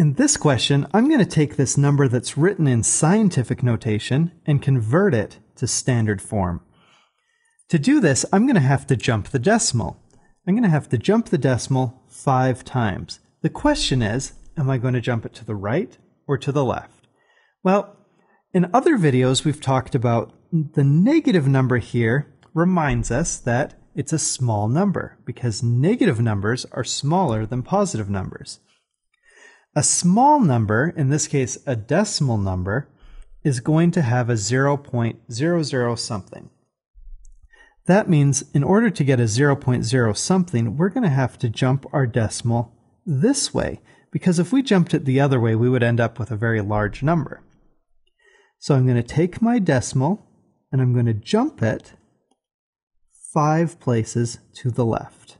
In this question, I'm going to take this number that's written in scientific notation and convert it to standard form. To do this, I'm going to have to jump the decimal. I'm going to have to jump the decimal five times. The question is, am I going to jump it to the right or to the left? Well, in other videos, we've talked about the negative number here reminds us that it's a small number because negative numbers are smaller than positive numbers. A small number, in this case a decimal number, is going to have a 0.00 something. That means in order to get a 0.0 something, we're going to have to jump our decimal this way, because if we jumped it the other way, we would end up with a very large number. So I'm going to take my decimal and I'm going to jump it five places to the left.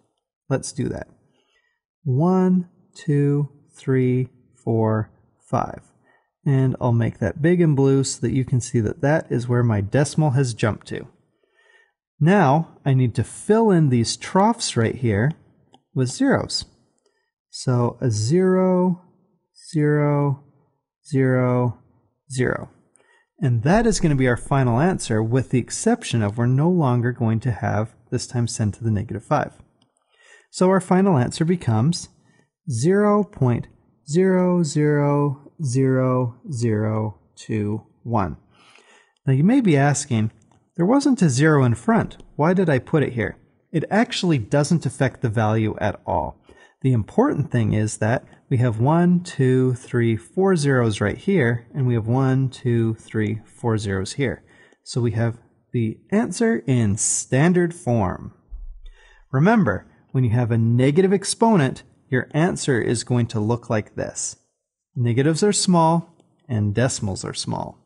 Let's do that. One, two, three, four, five. And I'll make that big and blue so that you can see that that is where my decimal has jumped to. Now I need to fill in these troughs right here with zeros. So a zero, zero, zero, zero. And that is going to be our final answer with the exception of we're no longer going to have this time 10 to the negative 5. So our final answer becomes 0.000021. Now you may be asking, there wasn't a zero in front. Why did I put it here? It actually doesn't affect the value at all. The important thing is that we have one, two, three, four zeros right here, and we have one, two, three, four zeros here. So we have the answer in standard form. Remember, when you have a negative exponent, your answer is going to look like this. Negatives are small and decimals are small.